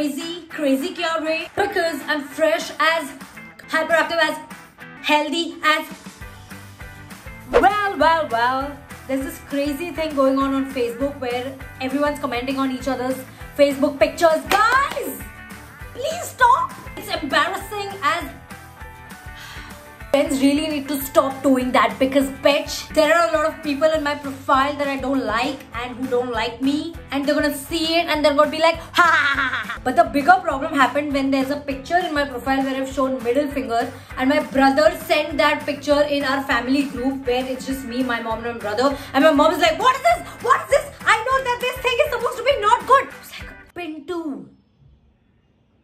crazy, crazy Kyare because I'm fresh as, hyperactive as, healthy as. Well, well, well. There's this crazy thing going on on Facebook where everyone's commenting on each other's Facebook pictures. Guys, please stop. It's embarrassing Friends really need to stop doing that because bitch, there are a lot of people in my profile that I don't like and who don't like me and they're gonna see it and they're gonna be like ha ha ha. But the bigger problem happened when there's a picture in my profile where I've shown middle finger and my brother sent that picture in our family group where it's just me, my mom and my brother and my mom is like what is this? What is this? I know that this thing is supposed to be not good. I was like, Pintu,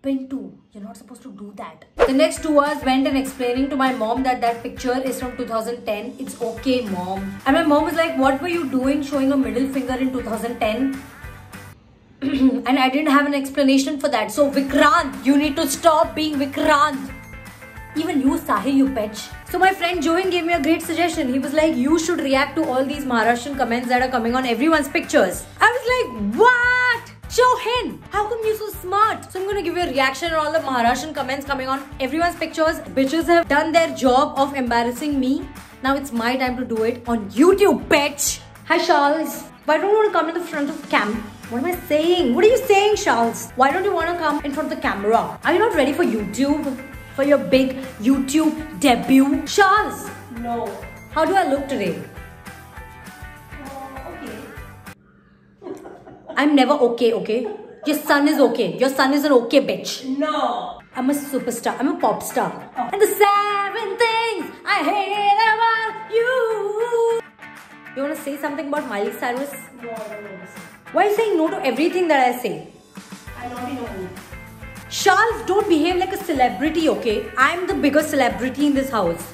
Pintu, you're not supposed to do that. The next two hours went and explaining to my mom that that picture is from 2010. It's okay, mom. And my mom was like, what were you doing showing a middle finger in 2010? and I didn't have an explanation for that. So Vikrant, you need to stop being Vikrant. Even you, Sahi, you bitch. So my friend Join gave me a great suggestion. He was like, you should react to all these Maharashtrian comments that are coming on everyone's pictures. I was like, what? Johin, how come you're so smart? So I'm gonna give you a reaction on all the Maharashtrian comments coming on everyone's pictures. Bitches have done their job of embarrassing me. Now it's my time to do it on YouTube, bitch. Hi, Charles. Why don't you want to come in the front of the cam? What am I saying? What are you saying, Charles? Why don't you want to come in front of the camera? Are you not ready for YouTube? For your big YouTube debut? Charles! No. How do I look today? I'm never okay, okay? Your son is okay. Your son is an okay bitch. No. I'm a superstar. I'm a pop star. And the seven things I hate about you. You wanna say something about Miley Cyrus? No, I don't know. Why are you saying no to everything that I say? I already know. Charles, don't behave like a celebrity, okay? I'm the biggest celebrity in this house.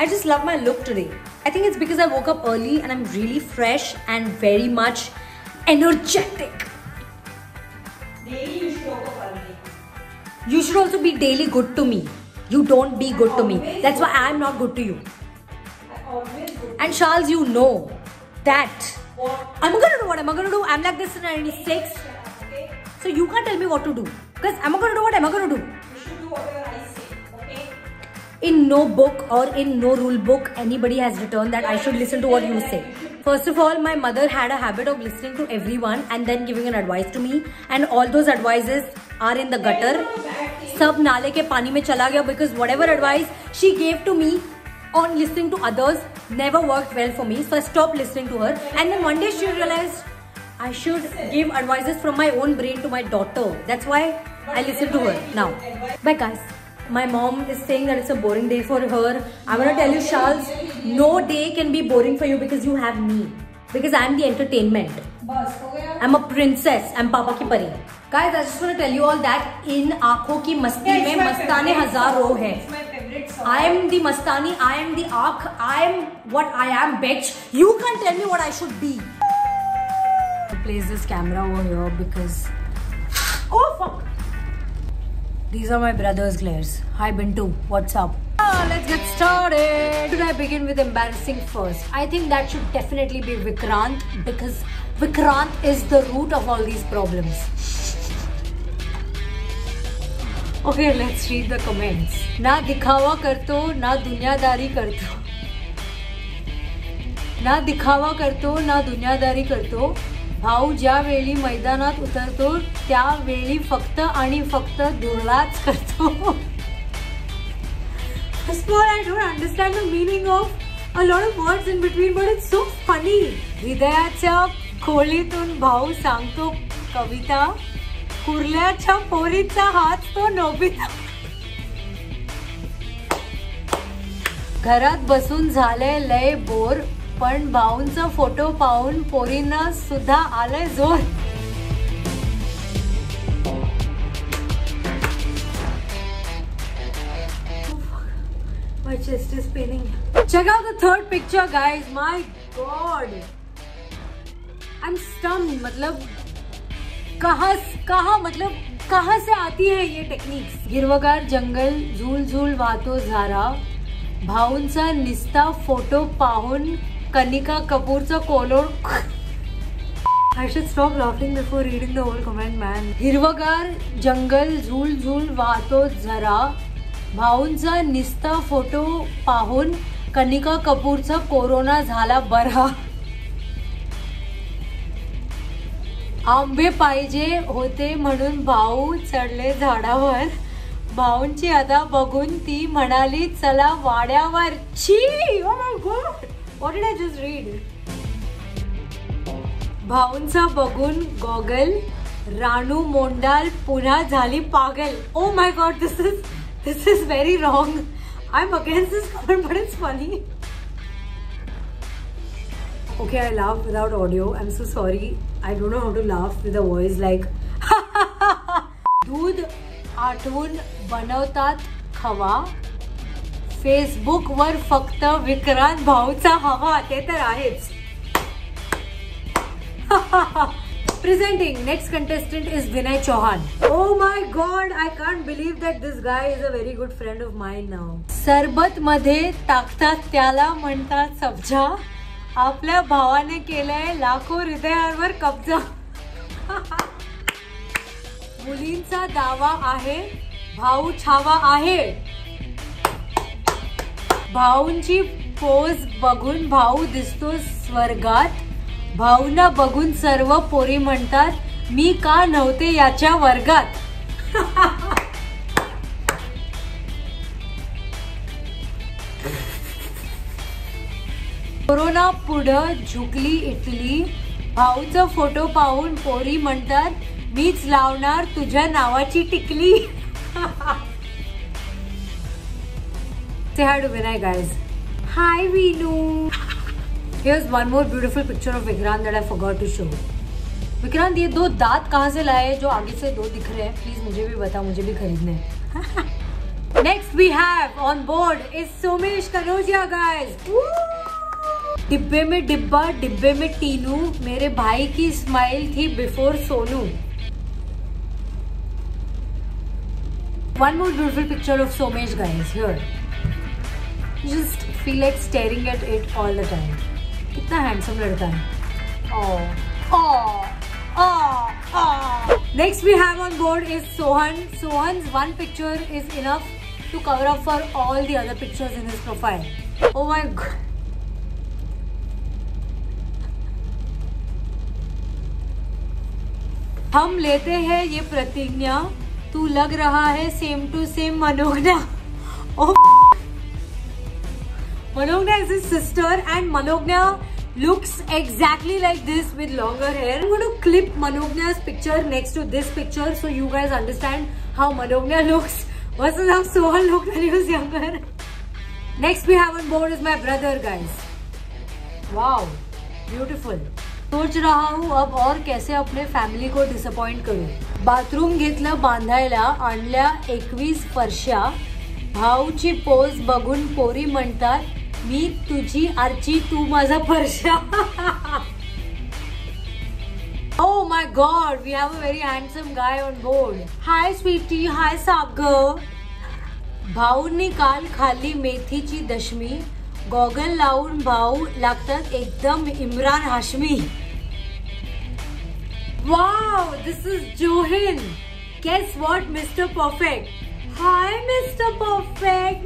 I just love my look today. I think it's because I woke up early and I'm really fresh and very much energetic. Daily you should up early. You should also be daily good to me. You don't be good to me. That's why I'm not good to you. And Charles, you know that. I'm gonna do what I'm gonna do. I'm like this in 96. Okay? So you can't tell me what to do. Because I'm gonna do what I'm gonna do. You should do whatever I say. Okay? In no book or in no rule book, anybody has written that I should listen to what you say. First of all, my mother had a habit of listening to everyone and then giving an advice to me. And all those advices are in the gutter. Sab nale ke pani mein chala gaya because whatever advice she gave to me on listening to others never worked well for me. So I stopped listening to her. And then one day she realized I should give advices from my own brain to my daughter. That's why I listen to her now. Bye guys. My mom is saying that it's a boring day for her. I'm gonna tell you, Charles, no day can be boring for you because you have me. Because I'm the entertainment. बस हो गया I'm a princess. I'm Papa ki pari. Guys, I just want to tell you all that in आंखों की मस्ती में मस्ताने हजारों हैं. It's my favorite song. I am the mastani. I am the arc. I am what I am, bitch. You can't tell me what I should be. Place this camera over here because. Oh fuck! These are my brother's glares. Hi Bintu, what's up? Ah, let's get started. Should I begin with embarrassing first? I think that should definitely be Vikrant because Vikrant is the root of all these problems. Okay, let's read the comments. ना दिखावा करतो ना दुनियादारी करतो ना दिखावा करतो ना दुनियादारी करतो भाऊ ज्या वेळी मैदानात उतरतो त्यावेळी फक्त आणि फक्त धुळाच करतो. First I all, I don't understand the meaning of a lot of words in between, but it's so funny. हृदयाच्या खोलीतून भाऊ सांगतो कविता कुर्ल्याच्या पोरीचा हात तो नोबिता. घरात बसून झाले लय बोर. पण भाऊंचा फ़ोटो पाहून पोरींना सुद्धा आलंय ज़ोर. Check out the third picture, guys. My God. I'm stunned. मतलब कहाँ कहाँ मतलब कहाँ से आती है ये टेक्निक्स हिरवगार जंगल झूल झूल वाहतो झारा भाऊंचा निस्ता फ़ोटो पाहून कनिका कपूरचं कोलोड. I should stop laughing before reading the whole comment, man हिरवगार जंगल झूल झूल वाहतो झरा भाऊंचा निस्ता फोटो पाहून कनिका कपूरचा कोरोना झाला बरा. आंबे पाहिजे होते म्हणून भाऊ चढले झाडावर. भाऊंची आता बघून ती म्हणाली चला वाड्यावर. छी ओ my god What did I just read? भाऊंचा बघून गॉगल रानू मोंडाल पुन्हा झाली पागल ओ my God this is this is very wrong I am against this comment but it's funny Okay, I laugh without audio. I'm so sorry. I don't know how to laugh with a voice like दूध आठवून बनवतात खवा Facebook वर फक्त विक्रांत भाऊचा हवा ते तर आहेच. Presenting next contestant is Vinay Chauhan oh my god I can't believe that this guy is a very good friend of my नाव सरबत मध्ये टाकतात त्याला म्हणतात सब्जा. आपल्या भावाने केलंय लाखो हृदयावर कब्जा. मुलींचा दावा आहे भाऊ छावा आहे. भाऊंची पोज बघून भाऊ दिसतो स्वर्गात. भाऊना बघून सर्व पोरी म्हणतात मी का नव्हते याच्या वर्गात? कोरोना पुढं झुकली इटली. भाऊचा फोटो पाहून पोरी म्हणतात मीच लावणार तुझ्या नावाची टिकली. Say hi to Vinay, guys. Hi, Vinu. Here's one more beautiful picture of Vikrant that I forgot to show. Vikrant ये दो दांत कहाँ से लाए जो आगे से दो दिख रहे हैं प्लीज़ मुझे भी बता मुझे भी खरीदने हैं next we have on board is Somesh Kanojia guys डिब्बे में डिब्बा डिब्बे में टीनू मेरे भाई की स्माइल थी before Sonu One more beautiful picture of Somesh guys here. Just feel like staring at it all the time कितना हैंडसम लड़का है। Next we have on board is Sohan Sohan one picture is enough to cover up for all the other pictures in this profile oh my हम लेते हैं ये प्रतिज्ञा। तू लग रहा है सेम टू सेम मनोहना Manogna is his sister and Manogna looks exactly like this with longer hair. I'm going to clip Manogna's picture next to this picture so you guys understand how Manogna looks versus how Sohan looked when he was younger. Next we have on board is my brother guys. Wow, beautiful. सोच रहा हूँ अब और कैसे अपने family को disappoint करू bathroom घेतलं बांधायला आणल्या एकवीस फरशा भाऊची पोज बघून पोरी म्हणतात मी तुझी आरची तू माझा फरशा ओ my god we have a very handsome guy on board. Hi sweetie, hi Sagar भाऊंनी काल खाल्ली मेथीची दशमी गॉगल लावून भाऊ लागतात एकदम Imran Hashmi wow this is जोहिन guess what Mister Perfect hi Mister Perfect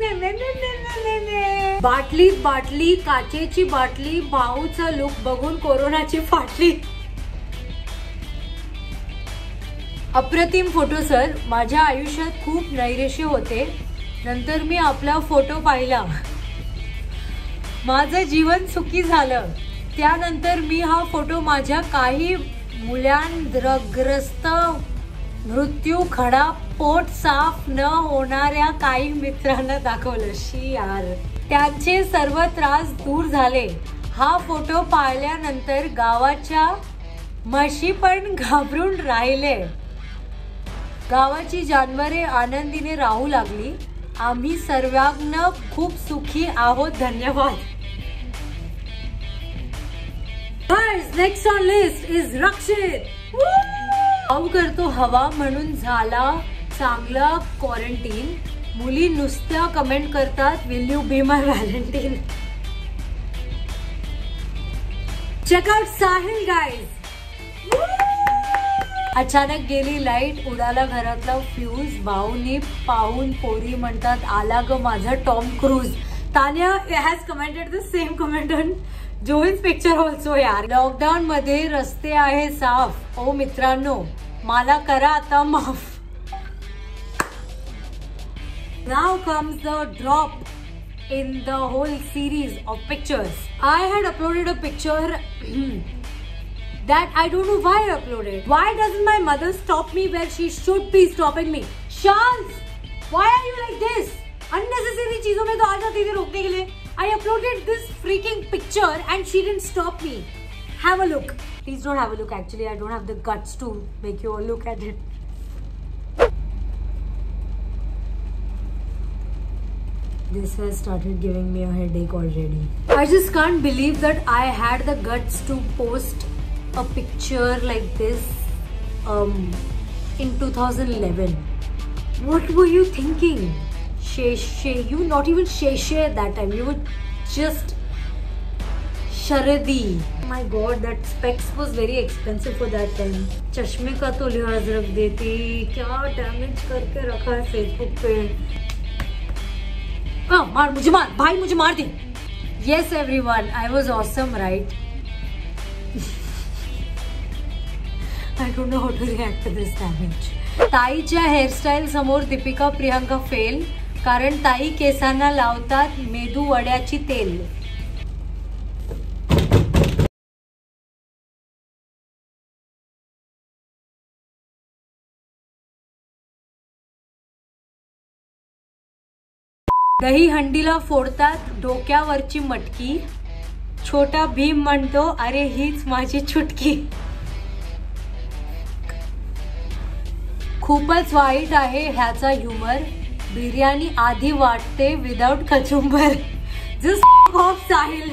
बाटली बाटलीत बाटली काचेची बाटली भाऊचा लुक बघून कोरोनाची फाटली. अप्रतिम फोटो सर माझ्या आयुष्यात खूप नैरेश्य होते. नंतर मी आपला फोटो पाहिला. माझं जीवन सुखी झालं. त्यानंतर मी हा फोटो माझ्या काही मुलांग्रस्त मृत्यू खडा पोट साफ न होणाऱ्या काही मित्रांना दाखवलं. शी यार. त्यांचे सर्व त्रास दूर झाले. हा फोटो पाहिल्यानंतर गावाच्या म्हशी पण घाबरून राहिले. गावाची जानवरे आनंदीने राहू लागली. आम्ही सर्वांना खूप सुखी आहोत. धन्यवाद. Next on list is Rakshit. करतो हवा म्हणून झाला चांगला क्वारंटीन मुली नुसत्या कमेंट करतात will you be my valentine check out Sahil guys अचानक गेली लाइट उडाला घरातला फ्यूज भाऊनी पाहून पोरी म्हणतात आला ग माझा Tom Cruise Tanya has commented the same comment on जोईन्स picture also यार. लॉकडाऊन मध्ये रस्ते आहे साफ. ओ मित्रांनो मला करा आता माफ. Now comes the drop in the whole series of pictures. I had uploaded a picture that I don't know why I uploaded. Why doesn't my mother stop me where she should be stopping me? Shans, why are you like this? Unnecessary चीजों में तो आ जाती थी रोकने के लिए. I uploaded this freaking picture and she didn't stop me. Have a look. Please don't have a look. Actually, I don't have the guts to make you all look at it. This has started giving me a headache already. I just can't believe that I had the guts to post a picture like this um, in 2011. What were you thinking? Shay Shay, you not even Shay Shay that time. You were just Sharadi. My god, that specs was very expensive for that time. चश्मे का तो लिहाज रख देती क्या damage करके रखा है फेसबुक पे हाँ मार मुझे मार भाई मुझे मार दे। Yes everyone I was awesome right I don't know how to react to this damage ताईच्या हेअरस्टाईल समोर दीपिका प्रियांका फेल कारण ताई केसांना लावतात मेदू वड्याची तेल. दही हंडीला फोडतात डोक्यावरची मटकी. छोटा भीम म्हणतो अरे हीच माझी छुटकी खूपच वाईट आहे ह्याचा ह्युमर. बिर्याणी आधी वाटते without कचुंबर just of Sahil.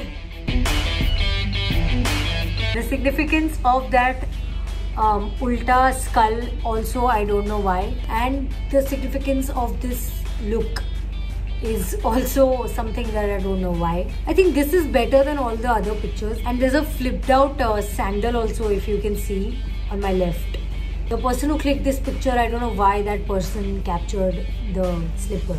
The significance of that उल्टा skull also I don't know why and the significance of this look is also something that I don't know why. I think this is better than all the other pictures and there's a flipped out uh, sandal also if you can see on my left. The person who clicked this picture, I don't know why that person captured the slipper.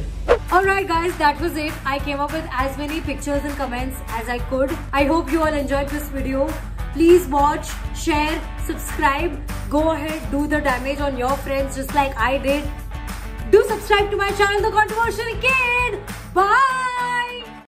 Alright guys, that was it. I came up with as many pictures and comments as I could. I hope you all enjoyed this video. Please watch, share, subscribe. Go ahead, do the damage on your friends just like I did. Do subscribe to my channel, The Controversial Kid. Bye!